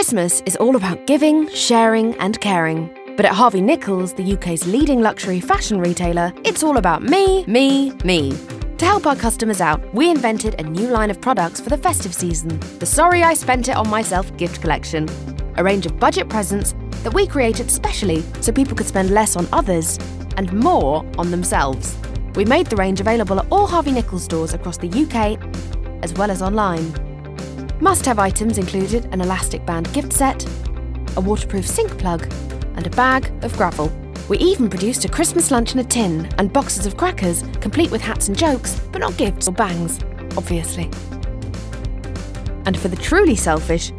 Christmas is all about giving, sharing, and caring. But at Harvey Nichols, the UK's leading luxury fashion retailer, it's all about me, me, me. To help our customers out, we invented a new line of products for the festive season the Sorry I Spent It on Myself gift collection. A range of budget presents that we created specially so people could spend less on others and more on themselves. We made the range available at all Harvey Nichols stores across the UK as well as online. Must have items included an elastic band gift set, a waterproof sink plug, and a bag of gravel. We even produced a Christmas lunch in a tin and boxes of crackers, complete with hats and jokes, but not gifts or bangs, obviously. And for the truly selfish,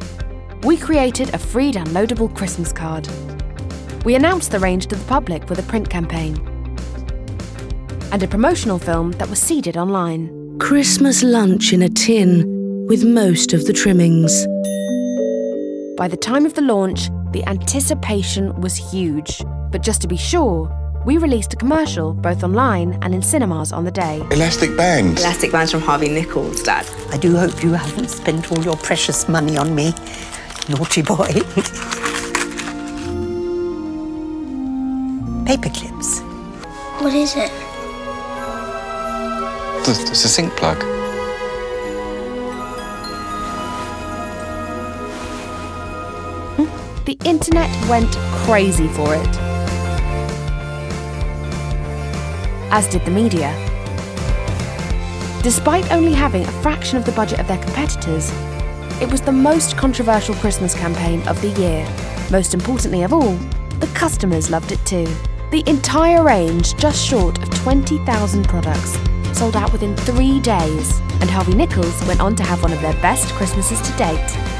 we created a free downloadable Christmas card. We announced the range to the public with a print campaign and a promotional film that was seeded online. Christmas lunch in a tin with most of the trimmings. By the time of the launch, the anticipation was huge. But just to be sure, we released a commercial both online and in cinemas on the day. Elastic bands. Elastic bands from Harvey Nichols, Dad. I do hope you haven't spent all your precious money on me. Naughty boy. Paper clips. What is it? It's it's a sink plug. The internet went crazy for it. As did the media. Despite only having a fraction of the budget of their competitors, it was the most controversial Christmas campaign of the year. Most importantly of all, the customers loved it too. The entire range, just short of 20,000 products, sold out within three days, and Harvey Nichols went on to have one of their best Christmases to date.